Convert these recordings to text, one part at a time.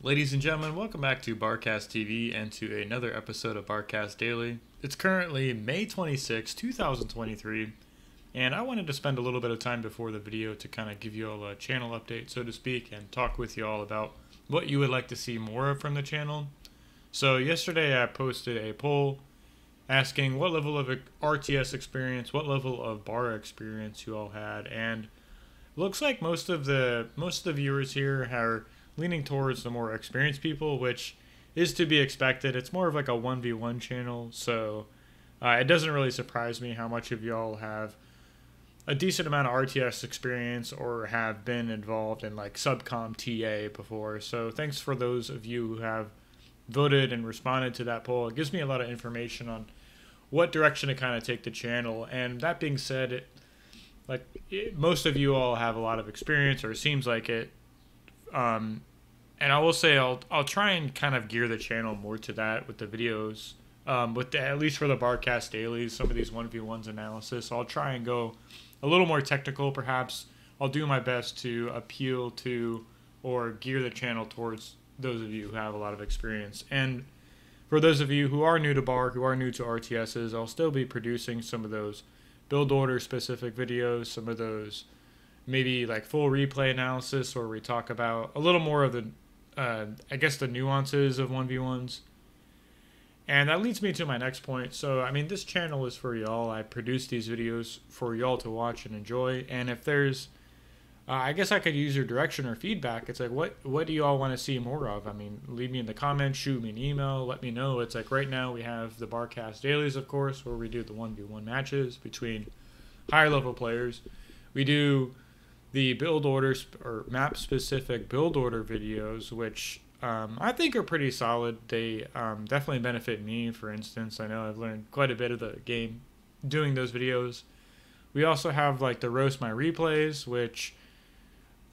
Ladies and gentlemen, welcome back to Barcast TV and to another episode of Barcast Daily. It's currently May 26, 2023, and I wanted to spend a little bit of time before the video to kind of give you all a channel update, so to speak, and talk with you all about what you would like to see more from the channel. So, yesterday I posted a poll asking what level of RTS experience, what level of bar experience you all had, and looks like most of the most of the viewers here are leaning towards the more experienced people, which is to be expected. It's more of like a 1v1 channel, so uh, it doesn't really surprise me how much of y'all have a decent amount of RTS experience or have been involved in like SupCom TA before. So thanks for those of you who have voted and responded to that poll. It gives me a lot of information on what direction to kind of take the channel. And that being said, it, like it, most of you all have a lot of experience, or it seems like it. Um, and I will say I'll I'll try and kind of gear the channel more to that with the videos. Um, with the, at least for the Barcast dailies, some of these one v ones analysis, I'll try and go a little more technical. Perhaps I'll do my best to appeal to or gear the channel towards those of you who have a lot of experience. And for those of you who are new to bar, who are new to RTSs, I'll still be producing some of those build order specific videos, some of those maybe like full replay analysis where we talk about a little more of the uh, I guess the nuances of 1v1s. And that leads me to my next point. So, I mean, this channel is for y'all. I produce these videos for y'all to watch and enjoy. And if there's, uh, I guess I could use your direction or feedback. It's like, what what do you all want to see more of? I mean, leave me in the comments, shoot me an email, let me know. It's like right now we have the Barcast dailies, of course, where we do the 1v1 matches between higher level players. We do the build orders or map specific build order videos, which um, I think are pretty solid. They um, definitely benefit me, for instance. I know I've learned quite a bit of the game doing those videos. We also have like the roast my replays, which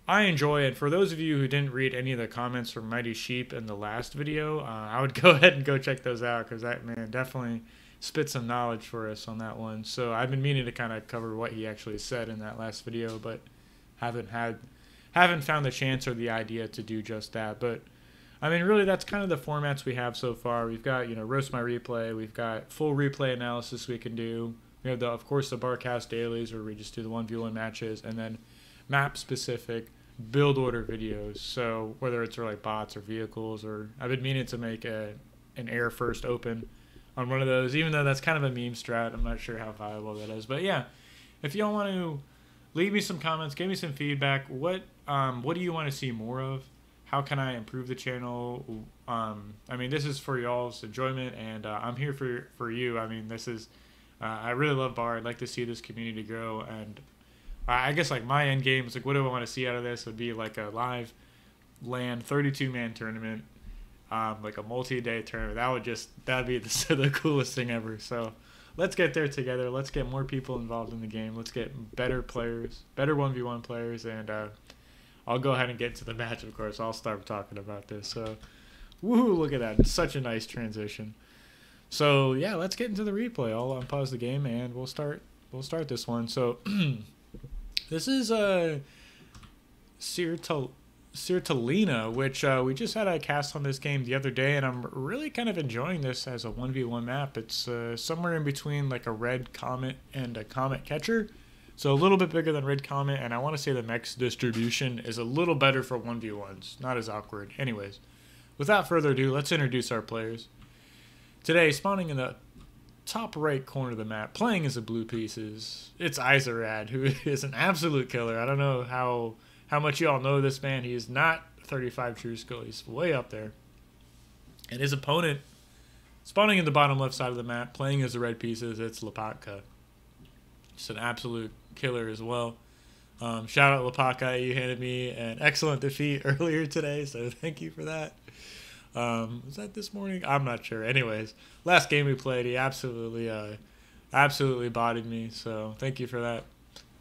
I enjoy. And for those of you who didn't read any of the comments from Mighty Sheep in the last video, uh, I would go ahead and go check those out because that man definitely spit some knowledge for us on that one. So I've been meaning to kind of cover what he actually said in that last video, but haven't had haven't found the chance or the idea to do just that. But I mean, really, that's kind of the formats we have so far. We've got you know roast my replay. We've got full replay analysis we can do. We have the of course the barcast dailies where we just do the one v one matches, and then map specific build order videos. So whether it's like bots or vehicles, or I've been meaning to make a an air first open on one of those, even though that's kind of a meme strat. I'm not sure how viable that is, but yeah, if y'all want to leave me some comments, give me some feedback. What um, what do you want to see more of? How can I improve the channel? Um, I mean, this is for y'all's enjoyment, and uh, I'm here for for you. I mean, this is uh, I really love bar. I'd like to see this community grow, and I guess like my end game is like, what do I want to see out of this? Would be like a live LAN 32 man tournament, um, like a multi day tournament. That would just that'd be the, the coolest thing ever. So let's get there together. Let's get more people involved in the game. Let's get better players, better 1v1 players, and uh, I'll go ahead and get to the match, of course. I'll start talking about this. So, woohoo, look at that. Such a nice transition. So, yeah, let's get into the replay. I'll unpause the game and we'll start we'll start this one. So, this is a uh, Sirtal Sirtalina, which uh, we just had a cast on this game the other day, and I'm really kind of enjoying this as a 1v1 map. It's uh, somewhere in between like a red comet and a comet catcher. So a little bit bigger than red comet, and I want to say the mex distribution is a little better for 1v1s, not as awkward. Anyways, without further ado, let's introduce our players. Today, spawning in the top right corner of the map, playing as a blue pieces, it's Izirayd, who is an absolute killer. I don't know how how much y'all know this man. He is not 35 true skill. He's way up there. And his opponent, spawning in the bottom left side of the map, playing as the red pieces, it's Lopatka. Just an absolute killer as well. Um, shout out Lopatka, you handed me an excellent defeat earlier today, so thank you for that. Um, was that this morning? I'm not sure. Anyways, last game we played, he absolutely, uh, absolutely bodied me. So thank you for that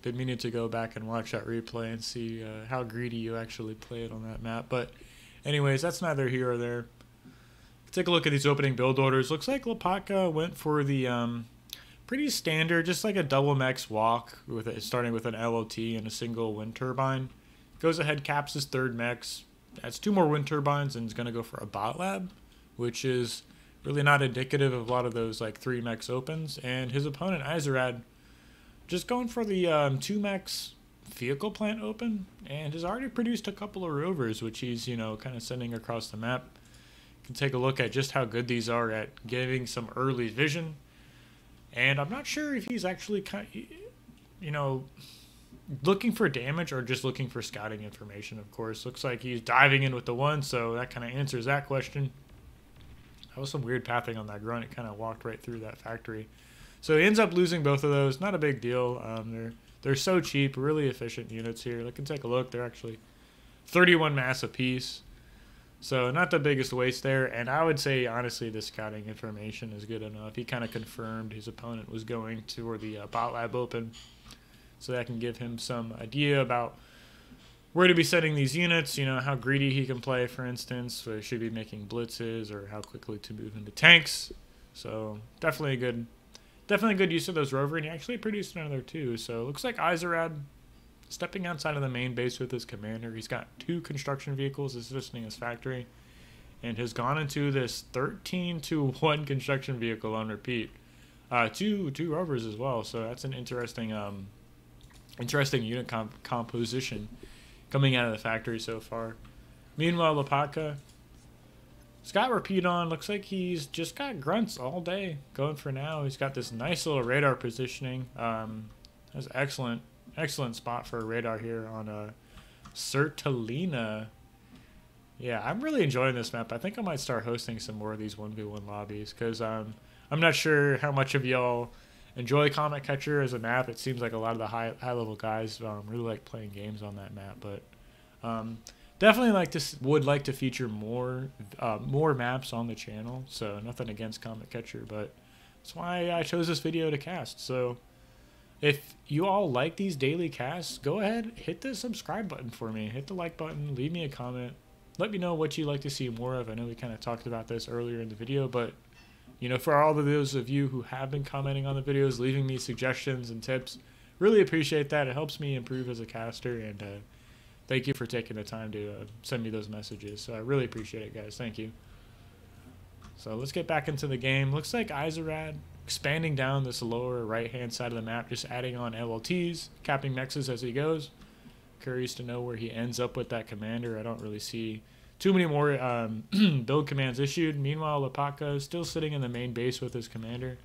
been meaning to go back and watch that replay and see uh, how greedy you actually played on that map. But, anyways, that's neither here or there. Take a look at these opening build orders. Looks like Lopatka went for the um, pretty standard, just like a double mex walk with it, starting with an LLT and a single wind turbine. Goes ahead, caps his third mex, Has two more wind turbines and is going to go for a bot lab, which is really not indicative of a lot of those like three mex opens. And his opponent Izirayd just going for the um, two mex vehicle plant open and has already produced a couple of rovers, which he's you know kind of sending across the map. You can take a look at just how good these are at giving some early vision. And I'm not sure if he's actually kind, of, you know, looking for damage or just looking for scouting information. Of course, looks like he's diving in with the one, so that kind of answers that question. That was some weird pathing on that grunt. It kind of walked right through that factory. So he ends up losing both of those. Not a big deal. Um, they're they're so cheap, really efficient units here. Look and take a look. They're actually 31 mass apiece. So not the biggest waste there. And I would say, honestly, the scouting information is good enough. He kind of confirmed his opponent was going toward the uh, bot lab open. So that can give him some idea about where to be setting these units, you know, how greedy he can play, for instance, so he should be making blitzes or how quickly to move into tanks. So definitely a good definitely good use of those rover, and he actually produced another two. So it looks like Izirayd stepping outside of the main base with his commander. He's got two construction vehicles visiting his factory, and has gone into this 13 to one construction vehicle on repeat. Uh, two two rovers as well. So that's an interesting um, interesting unit comp- composition coming out of the factory so far. Meanwhile, Lopatka, Scott repeat on. Looks like he's just got grunts all day going for now. He's got this nice little radar positioning. Um, that's excellent, excellent spot for a radar here on a uh, Sertalina. Yeah, I'm really enjoying this map. I think I might start hosting some more of these 1v1 lobbies because um, I'm not sure how much of y'all enjoy Comet Catcher as a map. It seems like a lot of the high high level guys um, really like playing games on that map, but um, definitely like to would like to feature more uh, more maps on the channel. So nothing against Comet Catcher, but that's why I chose this video to cast. So if you all like these daily casts, go ahead hit the subscribe button for me. Hit the like button. Leave me a comment. Let me know what you'd like to see more of. I know we kind of talked about this earlier in the video, but you know, for all of those of you who have been commenting on the videos, leaving me suggestions and tips, really appreciate that. It helps me improve as a caster, and uh, thank you for taking the time to uh, send me those messages. So I really appreciate it, guys. Thank you. So let's get back into the game. Looks like Izirayd expanding down this lower right-hand side of the map, just adding on LLTs, capping mexes as he goes. Curious to know where he ends up with that commander. I don't really see too many more um, build commands issued. Meanwhile, Lopatka is still sitting in the main base with his commander.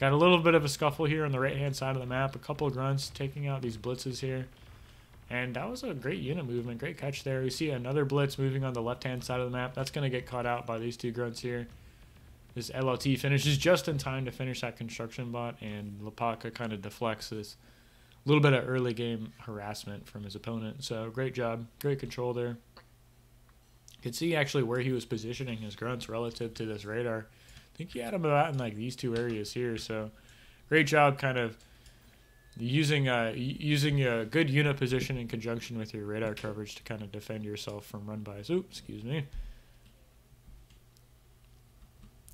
Got a little bit of a scuffle here on the right-hand side of the map. A couple of grunts taking out these blitzes here. And that was a great unit movement. Great catch there. We see another blitz moving on the left-hand side of the map. That's going to get caught out by these two grunts here. This LLT finishes just in time to finish that construction bot. And Lopatka kind of deflects this little bit of early game harassment from his opponent. So great job. Great control there. You could see actually where he was positioning his grunts relative to this radar. I think he had him about in like these two areas here. So great job kind of using uh, using a good unit position in conjunction with your radar coverage to kind of defend yourself from run bys. Ooh, excuse me.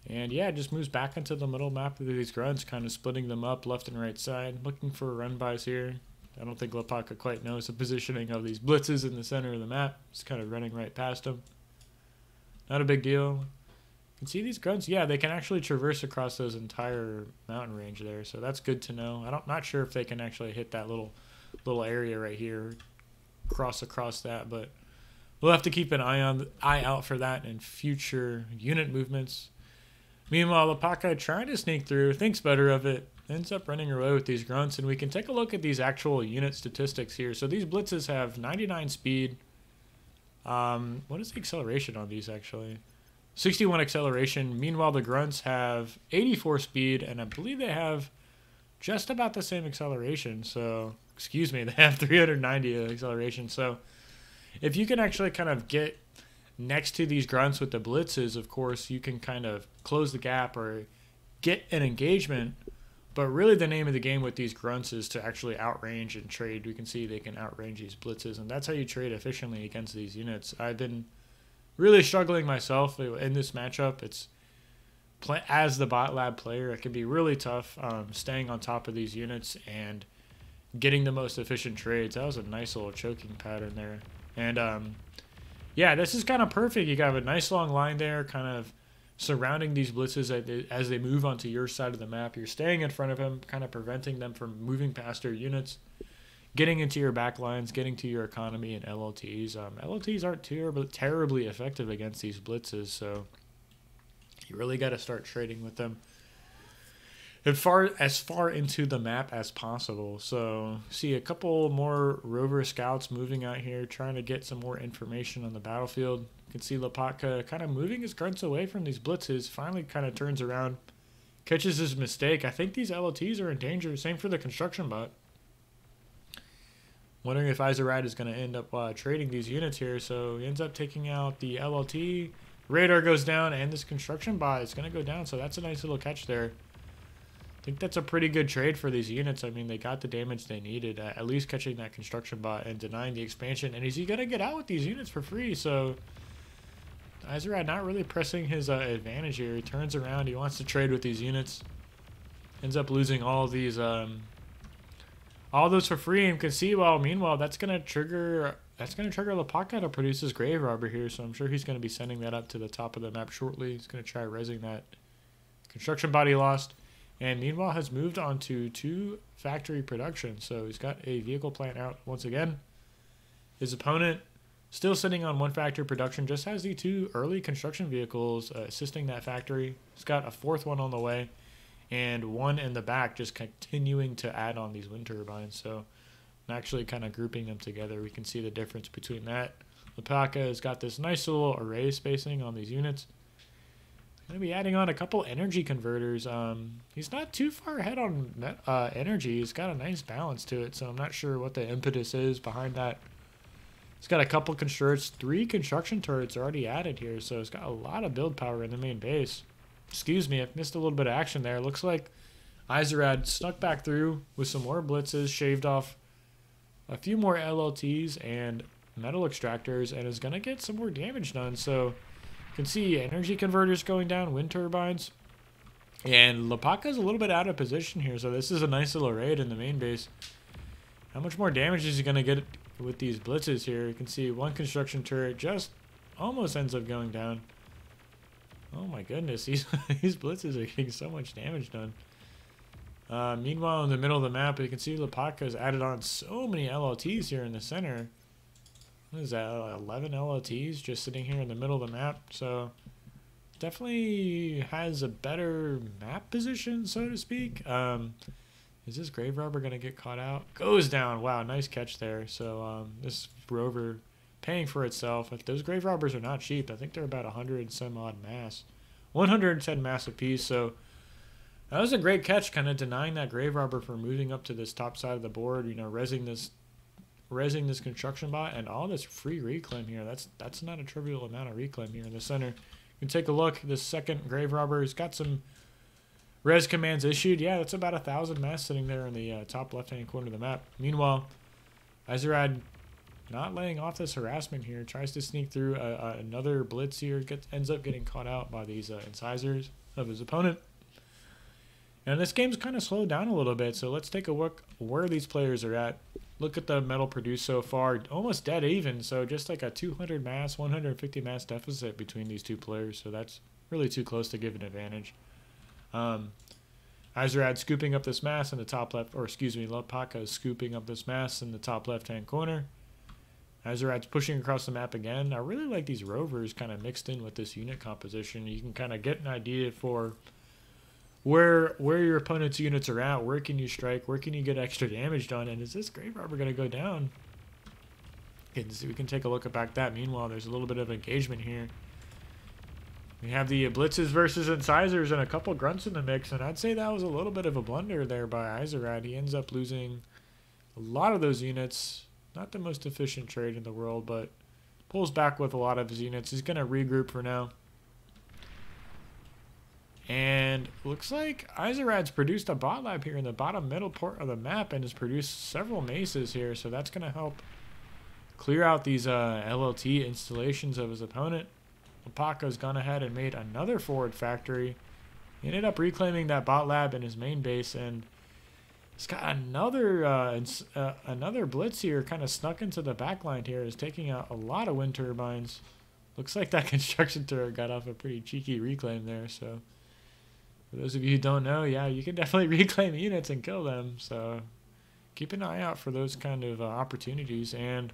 And yeah, it just moves back into the middle map of these grunts, kind of splitting them up left and right side, looking for run bys here. I don't think Lopatka quite knows the positioning of these blitzes in the center of the map. It's kind of running right past them. Not a big deal. Can see these grunts. Yeah, they can actually traverse across those entire mountain range there, so that's good to know. I don't not sure if they can actually hit that little little area right here, cross across that, but we'll have to keep an eye on eye out for that in future unit movements. Meanwhile, the Lopatka trying to sneak through, thinks better of it, ends up running away with these grunts, and we can take a look at these actual unit statistics here. So these blitzes have 99 speed, um, what is the acceleration on these actually? 61 acceleration. Meanwhile, the grunts have 84 speed, and I believe they have just about the same acceleration. So, excuse me, they have 390 acceleration. So, if you can actually kind of get next to these grunts with the blitzes, of course, you can kind of close the gap or get an engagement but really, the name of the game with these grunts is to actually outrange and trade. We can see they can outrange these blitzes, and that's how you trade efficiently against these units. I've been really struggling myself in this matchup. It's as the bot lab player, it can be really tough um, staying on top of these units and getting the most efficient trades. That was a nice little choking pattern there, and um, yeah, this is kind of perfect. You got a nice long line there, kind of surrounding these blitzes as they, as they move onto your side of the map. You're staying in front of them, kind of preventing them from moving past their units, getting into your back lines, getting to your economy and LLTs. Um, LLTs aren't terribly, terribly effective against these blitzes, so you really got to start trading with them as far as far into the map as possible. So see a couple more rover scouts moving out here, trying to get some more information on the battlefield. You can see Lopatka kind of moving his grunts away from these blitzes. Finally, kind of turns around, catches his mistake. I think these LLTs are in danger. Same for the construction bot. Wondering if Izirayd is going to end up uh, trading these units here. So he ends up taking out the LLT. Radar goes down, and this construction bot is going to go down. So that's a nice little catch there. I think that's a pretty good trade for these units. I mean, they got the damage they needed, uh, at least catching that construction bot and denying the expansion. And is he going to get out with these units for free? So, Izirayd not really pressing his uh, advantage here. He turns around. He wants to trade with these units. Ends up losing all these, um, all those for free. And can see, well, meanwhile, that's going to trigger, that's to trigger Lopatka to produce his Grave Robber here. So I'm sure he's going to be sending that up to the top of the map shortly. He's going to try resing that construction body lost. And meanwhile has moved on to two factory production. So he's got a vehicle plant out once again. His opponent still sitting on one factory production, just has the two early construction vehicles uh, assisting that factory. He's got a fourth one on the way and one in the back just continuing to add on these wind turbines. So I'm actually kind of grouping them together. We can see the difference between that. Lopatka has got this nice little array spacing on these units. Going to be adding on a couple energy converters. Um, he's not too far ahead on uh, energy. He's got a nice balance to it, so I'm not sure what the impetus is behind that. He's got a couple constructs, three construction turrets already added here, so he's got a lot of build power in the main base. Excuse me, I've missed a little bit of action there. Looks like Izirayd snuck back through with some more blitzes, shaved off a few more LLTs and metal extractors, and is going to get some more damage done, so... You can see energy converters going down, wind turbines. And Lopatka's a little bit out of position here, so this is a nice little raid in the main base. How much more damage is he going to get with these blitzes here? You can see one construction turret just almost ends up going down. Oh my goodness, these, these blitzes are getting so much damage done. Uh, meanwhile, in the middle of the map, you can see Lopatka's added on so many LLTs here in the center what is that, 11 LLTs just sitting here in the middle of the map. So definitely has a better map position, so to speak. Um, is this Grave Robber going to get caught out? Goes down. Wow, nice catch there. So um, this Rover paying for itself. If those Grave Robbers are not cheap, I think they're about 100 some odd mass. 110 mass apiece, so that was a great catch, kind of denying that Grave Robber from moving up to this top side of the board, you know, resing this resing this construction bot and all this free reclaim here. That's that's not a trivial amount of reclaim here in the center. You can take a look. This second grave robber has got some res commands issued. Yeah, that's about a thousand mass sitting there in the uh, top left-hand corner of the map. Meanwhile, Izirayd not laying off this harassment here. Tries to sneak through a, a, another blitz here. Gets, ends up getting caught out by these uh, incisors of his opponent. And this game's kind of slowed down a little bit, so let's take a look where these players are at. Look at the metal produced so far, almost dead even, so just like a 200 mass, 150 mass deficit between these two players, so that's really too close to give an advantage. Um, Izirayd scooping up this mass in the top left, or excuse me, Lopatka is scooping up this mass in the top left-hand corner. Izirayd's pushing across the map again. I really like these rovers kind of mixed in with this unit composition. You can kind of get an idea for where where your opponent's units are at, where can you strike, where can you get extra damage done, and is this Grave Robber going to go down? We can take a look at back that. Meanwhile, there's a little bit of engagement here. We have the blitzes versus incisors and a couple grunts in the mix, and I'd say that was a little bit of a blunder there by Izirayd. He ends up losing a lot of those units. Not the most efficient trade in the world, but pulls back with a lot of his units. He's going to regroup for now. And looks like Izirayd's produced a bot lab here in the bottom middle part of the map and has produced several maces here. So that's going to help clear out these uh, LLT installations of his opponent. Lopatka's gone ahead and made another forward factory. He ended up reclaiming that bot lab in his main base and He's got another uh, uh, another blitz here, kind of snuck into the back line here, is taking out a lot of wind turbines. Looks like that construction turret got off a pretty cheeky reclaim there. So, for those of you who don't know, yeah, you can definitely reclaim units and kill them. So, keep an eye out for those kind of uh, opportunities. And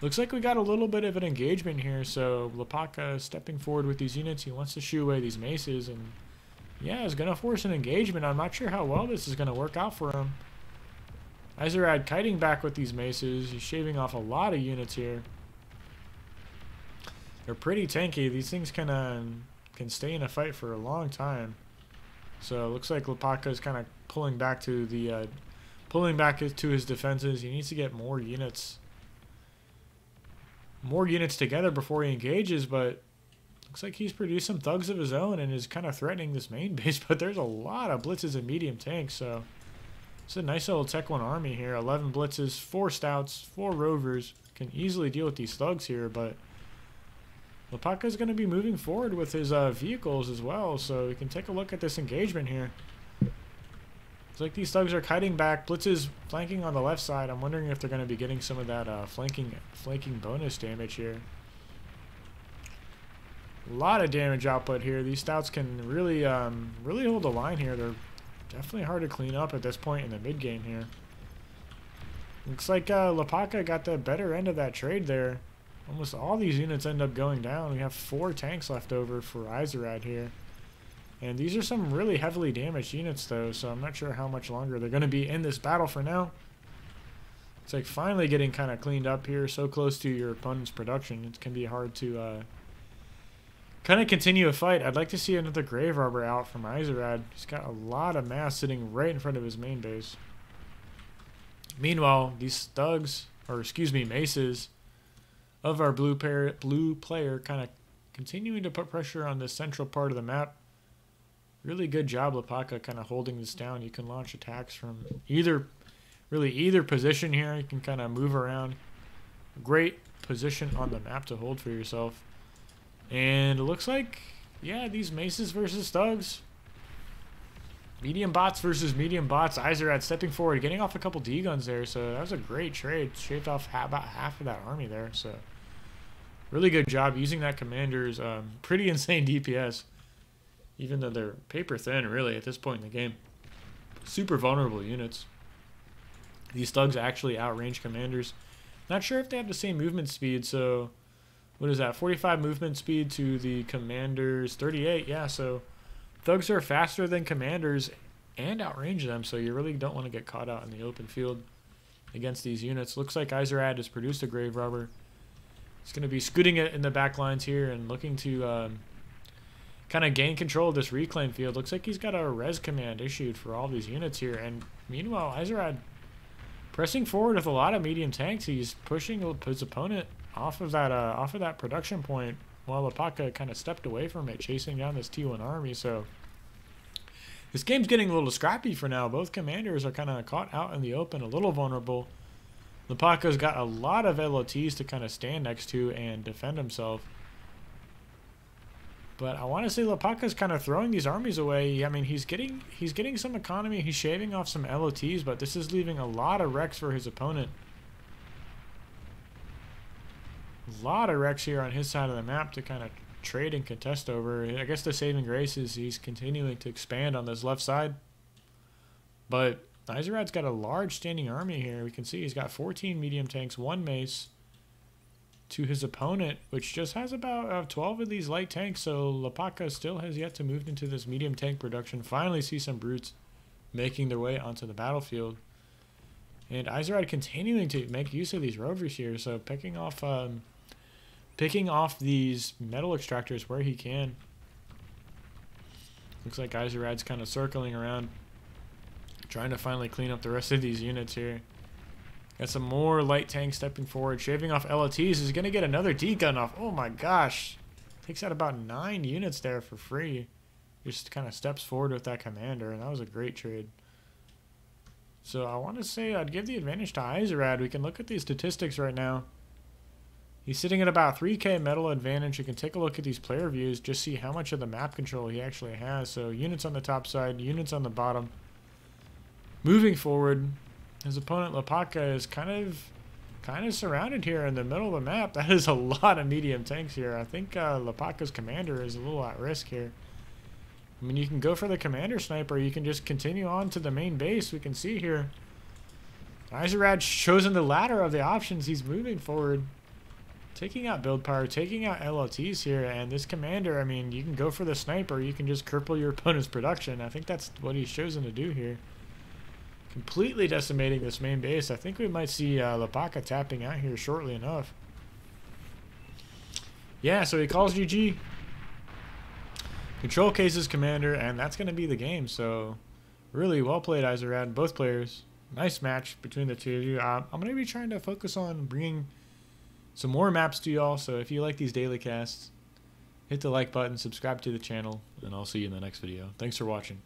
looks like we got a little bit of an engagement here. So, Lopatka stepping forward with these units. He wants to shoo away these maces and yeah, it's going to force an engagement. I'm not sure how well this is going to work out for him. Izirayd kiting back with these maces. He's shaving off a lot of units here. They're pretty tanky. These things can uh, can stay in a fight for a long time. So it looks like Lopatka is kind of pulling back to the uh, pulling back to his defenses. He needs to get more units more units together before he engages, but Looks like he's produced some thugs of his own and is kind of threatening this main base, but there's a lot of blitzes and medium tanks, so it's a nice little Tech 1 army here. 11 blitzes, 4 stouts, 4 rovers. Can easily deal with these thugs here, but Lopatka is going to be moving forward with his uh, vehicles as well, so we can take a look at this engagement here. It's like these thugs are kiting back. Blitzes flanking on the left side. I'm wondering if they're going to be getting some of that uh, flanking flanking bonus damage here. A lot of damage output here. These stouts can really, um, really hold the line here. They're definitely hard to clean up at this point in the mid game here. Looks like uh, Lopatka got the better end of that trade there. Almost all these units end up going down. We have four tanks left over for Izirayd here. And these are some really heavily damaged units though, so I'm not sure how much longer they're going to be in this battle for now. It's like finally getting kind of cleaned up here, so close to your opponent's production. It can be hard to uh, kind of continue a fight. I'd like to see another Grave Robber out from Izirayd. He's got a lot of mass sitting right in front of his main base. Meanwhile, these thugs, or excuse me, maces of our blue player, blue player kind of continuing to put pressure on the central part of the map. Really good job, Lopatka, kind of holding this down. You can launch attacks from either, really either position here. You can kind of move around. Great position on the map to hold for yourself. And it looks like, yeah, these Maces versus Thugs. Medium bots versus medium bots. Izirayd stepping forward, getting off a couple D guns there. So that was a great trade. Shaved off about half of that army there. So really good job using that commander's um, pretty insane DPS. Even though they're paper thin, really, at this point in the game. Super vulnerable units. These thugs actually outrange commanders. Not sure if they have the same movement speed, so what is that 45 movement speed to the commanders 38 yeah so thugs are faster than commanders and outrange them so you really don't want to get caught out in the open field against these units. Looks like Izirayd has produced a grave robber. He's going to be scooting it in the back lines here and looking to um, kind of gain control of this reclaim field. Looks like he's got a res command issued for all these units here and meanwhile Izirayd pressing forward with a lot of medium tanks. He's pushing his opponent off of that uh, off of that production point while Lopatka kind of stepped away from it, chasing down this T1 army. So this game's getting a little scrappy for now. Both commanders are kind of caught out in the open, a little vulnerable. Lopatka's got a lot of LLTs to kind of stand next to and defend himself. But I want to say Lopatka's kind of throwing these armies away. I mean, he's getting he's getting some economy. He's shaving off some LLTs, but this is leaving a lot of wrecks for his opponent. A lot of wrecks here on his side of the map to kind of trade and contest over. I guess the saving grace is he's continuing to expand on this left side. But Izirayd's got a large standing army here. We can see he's got 14 medium tanks, one mace to his opponent, which just has about uh, 12 of these light tanks. So Lopatka still has yet to move into this medium tank production. Finally see some brutes making their way onto the battlefield. And Izirayd continuing to make use of these rovers here. So picking off um, picking off these metal extractors where he can. Looks like Izirayd's kind of circling around, trying to finally clean up the rest of these units here. Got some more light tanks stepping forward. Shaving off LLTs is going to get another D-gun off. Oh my gosh. Takes out about nine units there for free. Just kind of steps forward with that commander, and that was a great trade. So I want to say I'd give the advantage to Izirayd. We can look at these statistics right now. He's sitting at about 3k metal advantage. You can take a look at these player views, just see how much of the map control he actually has. So units on the top side, units on the bottom. moving forward. His opponent Lopatka is kind of kind of surrounded here in the middle of the map. That is a lot of medium tanks here. I think uh, Lopatka's commander is a little at risk here. I mean, you can go for the commander sniper. You can just continue on to the main base. We can see here. Izirayd's chosen the latter of the options. He's moving forward. Taking out build power, taking out LLTs here, and this commander, I mean, you can go for the sniper. You can just cripple your opponent's production. I think that's what he's chosen to do here completely decimating this main base. I think we might see uh, Lopatka tapping out here shortly enough. Yeah, so he calls GG. Control cases commander, and that's going to be the game. So really well played, Izirayd, both players. Nice match between the two of you. Uh, I'm going to be trying to focus on bringing some more maps to y'all. So if you like these daily casts, hit the like button, subscribe to the channel, and I'll see you in the next video. Thanks for watching.